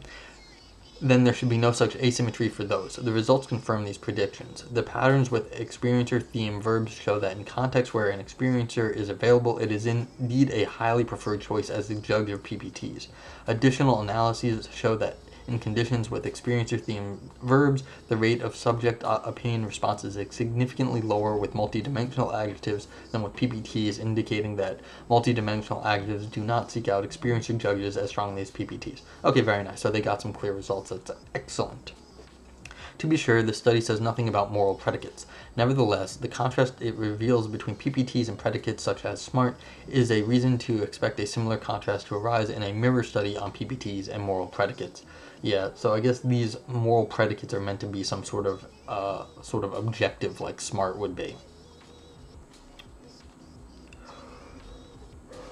Speaker 1: then there should be no such asymmetry for those. The results confirm these predictions. The patterns with experiencer theme verbs show that in contexts where an experiencer is available, it is indeed a highly preferred choice as the judge of PPTs. Additional analyses show that in conditions with experiencer themed verbs, the rate of subject uh, opinion responses is significantly lower with multidimensional adjectives than with PPTs, indicating that multidimensional adjectives do not seek out experiencer judges as strongly as PPTs. Okay, very nice. So they got some clear results. That's excellent. To be sure, the study says nothing about moral predicates. Nevertheless, the contrast it reveals between PPTs and predicates such as smart is a reason to expect a similar contrast to arise in a mirror study on PPTs and moral predicates. Yeah, so I guess these moral predicates are meant to be some sort of uh, sort of objective, like smart would be.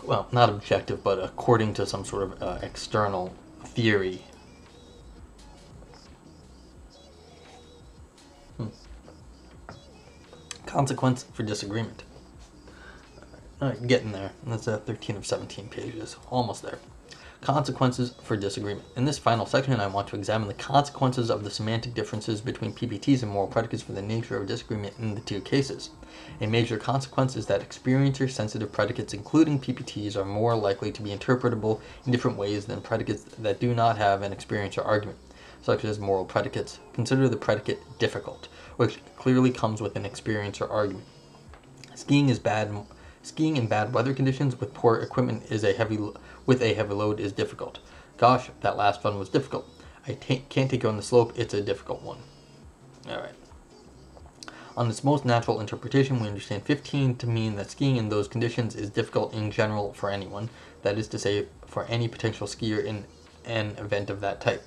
Speaker 1: Well, not objective, but according to some sort of uh, external theory. Hmm. Consequence for disagreement. All right, getting there. That's uh, 13 of 17 pages. Almost there. Consequences for disagreement. In this final section, I want to examine the consequences of the semantic differences between PPTs and moral predicates for the nature of disagreement in the two cases. A major consequence is that experiencer sensitive predicates, including PPTs, are more likely to be interpretable in different ways than predicates that do not have an experiencer argument, such as moral predicates. Consider the predicate difficult, which clearly comes with an experiencer argument. Skiing is bad. Skiing in bad weather conditions with poor equipment is a heavy with a heavy load is difficult. Gosh, that last one was difficult. I can't take you on the slope, it's a difficult one. Alright. On its most natural interpretation, we understand 15 to mean that skiing in those conditions is difficult in general for anyone, that is to say, for any potential skier in an event of that type.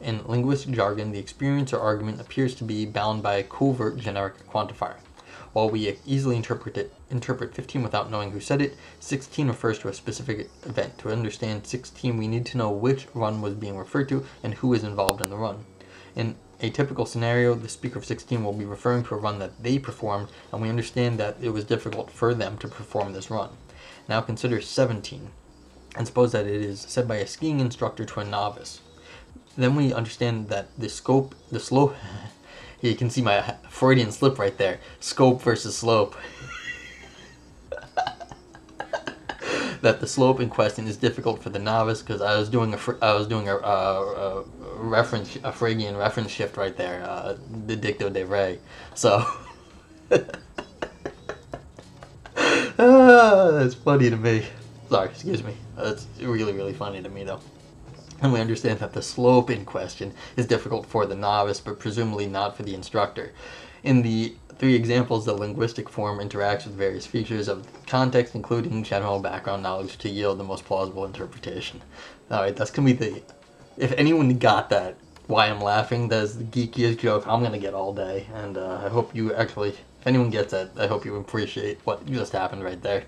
Speaker 1: In linguistic jargon, the experience or argument appears to be bound by a covert generic quantifier. While we easily interpret it, interpret 15 without knowing who said it, 16 refers to a specific event. To understand 16, we need to know which run was being referred to and who is involved in the run. In a typical scenario, the speaker of 16 will be referring to a run that they performed, and we understand that it was difficult for them to perform this run. Now consider 17, and suppose that it is said by a skiing instructor to a novice. Then we understand that the scope, the slope, [laughs] you can see my Freudian slip right there. Scope versus slope. [laughs] that the slope in question is difficult for the novice because I was doing a I was doing a, a, a reference a Freudian reference shift right there, uh, the dicto de re. So [laughs] ah, that's funny to me. Sorry, excuse me. That's really really funny to me though. And we understand that the slope in question is difficult for the novice, but presumably not for the instructor. In the three examples, the linguistic form interacts with various features of context, including general background knowledge, to yield the most plausible interpretation. Alright, that's gonna be the. If anyone got that, why I'm laughing, that's the geekiest joke I'm gonna get all day. And uh, I hope you actually, if anyone gets it, I hope you appreciate what just happened right there.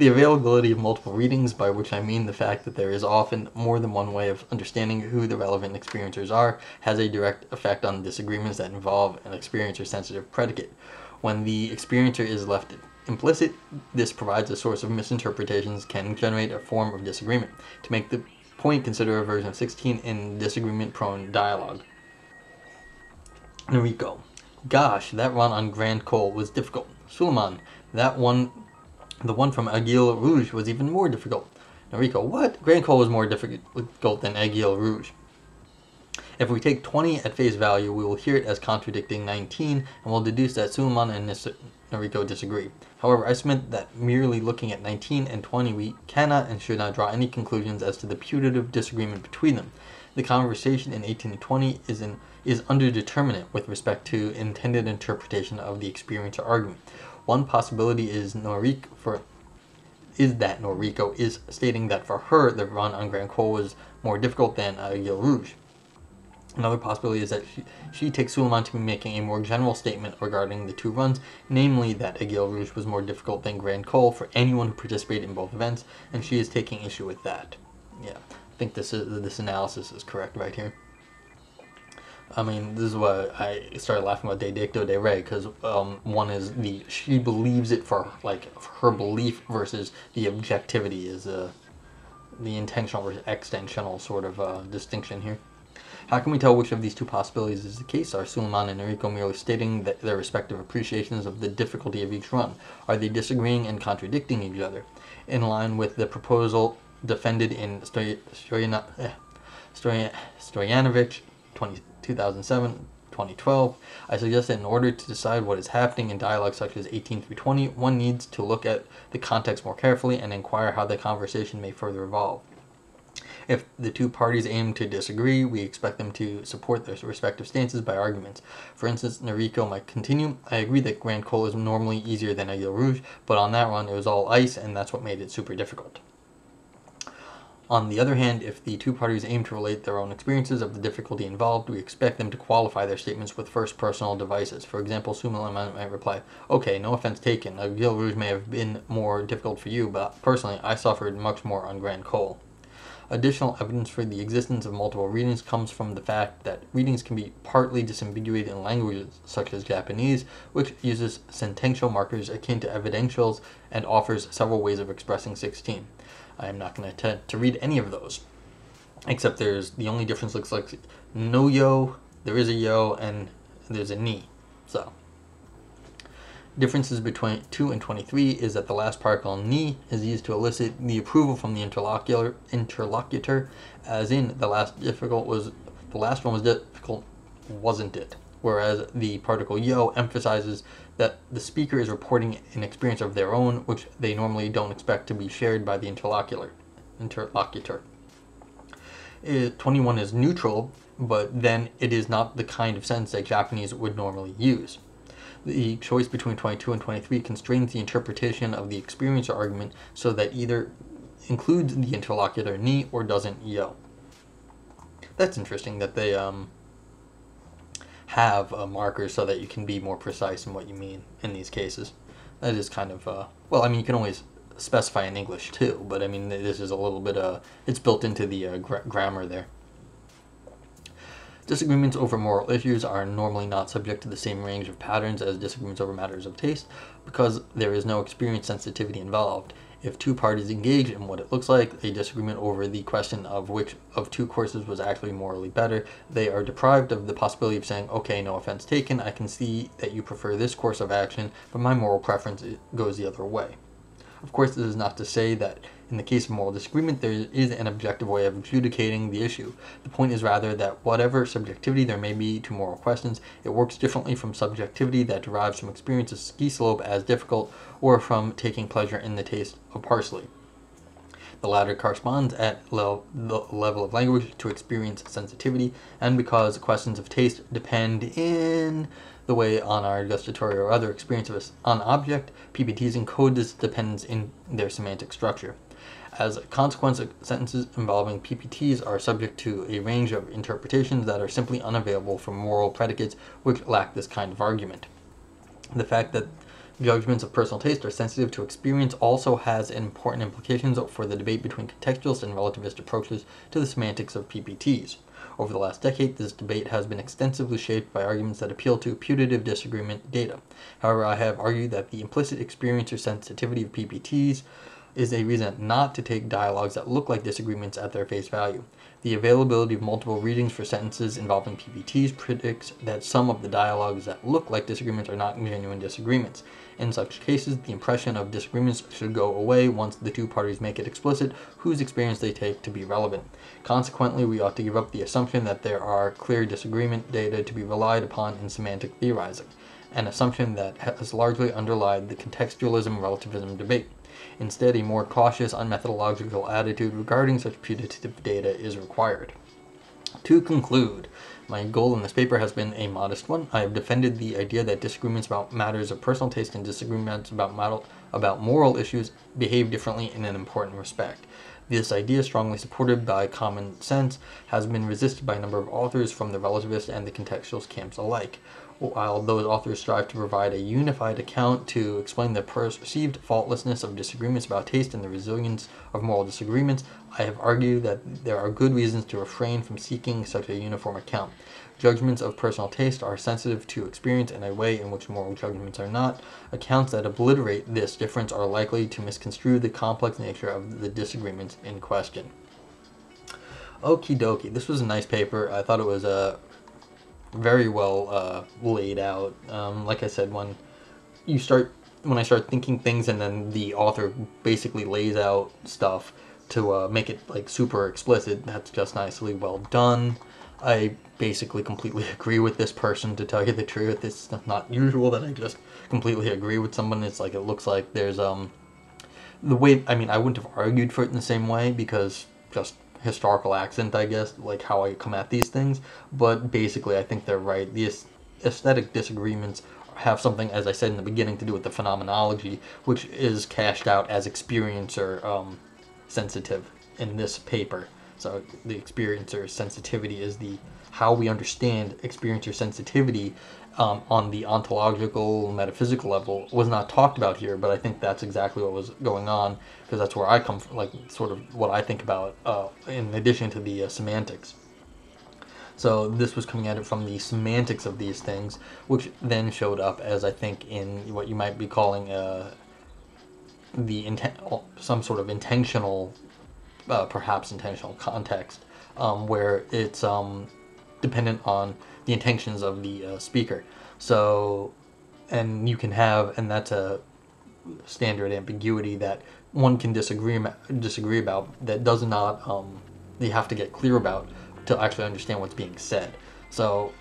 Speaker 1: The availability of multiple readings, by which I mean the fact that there is often more than one way of understanding who the relevant experiencers are, has a direct effect on disagreements that involve an experiencer-sensitive predicate. When the experiencer is left implicit, this provides a source of misinterpretations can generate a form of disagreement. To make the point, consider a version of 16 in disagreement-prone dialogue. Noriko. Gosh, that run on Grand Col was difficult. Suleiman, that one the one from Aiguille Rouge was even more difficult. Noriko, what? Grand Col was more difficult than Aiguille Rouge. If we take 20 at face value, we will hear it as contradicting 19, and we'll deduce that Suleiman and Noriko disagree. However, I submit that merely looking at 19 and 20, we cannot and should not draw any conclusions as to the putative disagreement between them. The conversation in 18 and 20 is, in, is underdeterminate with respect to intended interpretation of the experiencer argument. One possibility is Noriko for is that Noriko is stating that for her the run on Grand Col was more difficult than uh, Rouge. Another possibility is that she, she takes Suleiman to be making a more general statement regarding the two runs, namely that Aiguille Rouge was more difficult than Grand Col for anyone who participated in both events, and she is taking issue with that. Yeah, I think this is this analysis is correct right here. I mean, this is what I started laughing about de dicto de re because um, one is the she believes it for like her belief versus the objectivity is uh, the intentional versus extensional sort of uh, distinction here. How can we tell which of these two possibilities is the case? Are Suleiman and Noriko merely stating their respective appreciations of the difficulty of each run? Are they disagreeing and contradicting each other? In line with the proposal defended in Stoy- eh, Stoy- Stojanovic 20, 2007 2012, I suggest that in order to decide what is happening in dialogue such as 18 through 20, one needs to look at the context more carefully and inquire how the conversation may further evolve. If the two parties aim to disagree, we expect them to support their respective stances by arguments. For instance, Noriko might continue, I agree that Grand Col is normally easier than Aiguille Rouge, but on that run it was all ice and that's what made it super difficult. On the other hand, if the two parties aim to relate their own experiences of the difficulty involved, we expect them to qualify their statements with first personal devices. For example, Suleiman might reply, Okay, no offense taken, Aiguille Rouge may have been more difficult for you, but personally, I suffered much more on Grand Col. Additional evidence for the existence of multiple readings comes from the fact that readings can be partly disambiguated in languages such as Japanese, which uses sentential markers akin to evidentials and offers several ways of expressing 16. I am not going to attempt to read any of those, except there's the only difference looks like no yo, there is a yo, and there's a ni. So differences between 2 and 23 is that the last particle ni is used to elicit the approval from the interlocutor, interlocutor as in the last difficult was the last one was difficult wasn't it whereas the particle yo emphasizes that the speaker is reporting an experience of their own which they normally don't expect to be shared by the interlocutor interlocutor it, 21 is neutral but then it is not the kind of sense that Japanese would normally use the choice between 22 and 23 constrains the interpretation of the experience argument so that either includes the interlocutor ni or doesn't yo. That's interesting that they um, have a marker so that you can be more precise in what you mean in these cases. That is kind of, uh, well, I mean, you can always specify in English too, but I mean, this is a little bit, uh, it's built into the uh, gra- grammar there. Disagreements over moral issues are normally not subject to the same range of patterns as disagreements over matters of taste because there is no experience sensitivity involved. If two parties engage in what it looks like a disagreement over the question of which of two courses was actually morally better, they are deprived of the possibility of saying, okay, no offense taken, I can see that you prefer this course of action, but my moral preference goes the other way. Of course, this is not to say that in the case of moral disagreement, there is an objective way of adjudicating the issue. The point is rather that whatever subjectivity there may be to moral questions, it works differently from subjectivity that derives from experience of ski slope as difficult or from taking pleasure in the taste of parsley. The latter corresponds at the level of language to experience sensitivity, and because questions of taste depend in the way on our gustatory or other experience of an object, PPTs encode this dependence in their semantic structure. As a consequence, sentences involving PPTs are subject to a range of interpretations that are simply unavailable for moral predicates which lack this kind of argument. The fact that judgments of personal taste are sensitive to experience also has important implications for the debate between contextualist and relativist approaches to the semantics of PPTs. Over the last decade, this debate has been extensively shaped by arguments that appeal to putative disagreement data. However, I have argued that the implicit experience or sensitivity of PPTs is a reason not to take dialogues that look like disagreements at their face value. The availability of multiple readings for sentences involving PPTs predicts that some of the dialogues that look like disagreements are not genuine disagreements. In such cases, the impression of disagreements should go away once the two parties make it explicit whose experience they take to be relevant. Consequently, we ought to give up the assumption that there are clear disagreement data to be relied upon in semantic theorizing, an assumption that has largely underlied the contextualism relativism debate. Instead, a more cautious, unmethodological attitude regarding such putative data is required. To conclude, my goal in this paper has been a modest one. I have defended the idea that disagreements about matters of personal taste and disagreements about, model, about moral issues behave differently in an important respect. This idea, strongly supported by common sense, has been resisted by a number of authors from the relativist and the contextualist camps alike. While those authors strive to provide a unified account to explain the perceived faultlessness of disagreements about taste and the resilience of moral disagreements, I have argued that there are good reasons to refrain from seeking such a uniform account. Judgments of personal taste are sensitive to experience in a way in which moral judgments are not. Accounts that obliterate this difference are likely to misconstrue the complex nature of the disagreements in question. Okie dokie. This was a nice paper. I thought it was uh, very well uh, laid out. Um, like I said, when you start, when I start thinking things, and then the author basically lays out stuff to uh, make it like super explicit. That's just nicely well done. I basically completely [laughs] agree with this person. To tell you the truth, it's not usual that I just completely agree with someone. It's like it looks like there's um the way. I mean, I wouldn't have argued for it in the same way because just historical accent, I guess, like how I come at these things. But basically, I think they're right. The aesthetic disagreements have something, as I said in the beginning, to do with the phenomenology, which is cashed out as experiencer um, sensitive in this paper. So the experiencer sensitivity is the how we understand experiencer sensitivity um, on the ontological metaphysical level was not talked about here, but I think that's exactly what was going on because that's where I come from, like sort of what I think about uh, in addition to the uh, semantics. So this was coming at it from the semantics of these things, which then showed up as I think in what you might be calling uh, the intent, some sort of intentional, uh, perhaps intentional context, um, where it's um, dependent on the intentions of the uh, speaker. So, and you can have, and that's a standard ambiguity that one can disagree disagree about that does not um, you have to get clear about to actually understand what's being said. So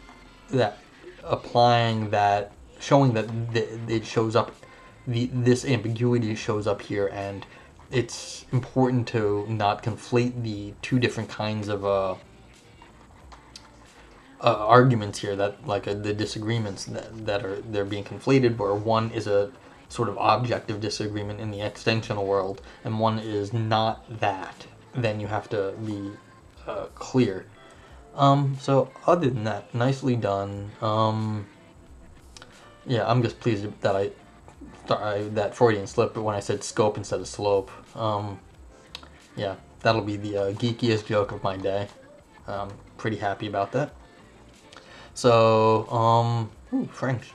Speaker 1: that applying that, showing that th- it shows up, the this ambiguity shows up here, and it's important to not conflate the two different kinds of uh, uh, arguments here that like uh, the disagreements that, that are they're being conflated where one is a sort of objective disagreement in the extensional world and one is not that then you have to be uh, clear. Um, so other than that nicely done. Um, yeah i'm just pleased that i, I that freudian slip but when i said scope instead of slope um, yeah that'll be the uh, geekiest joke of my day. Pretty happy about that so, um, ooh, French.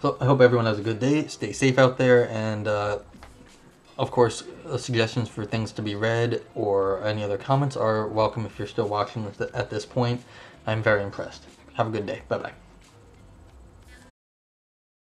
Speaker 1: So I hope everyone has a good day. Stay safe out there, and uh, of course, uh, suggestions for things to be read or any other comments are welcome if you're still watching at this point. I'm very impressed. Have a good day. Bye bye.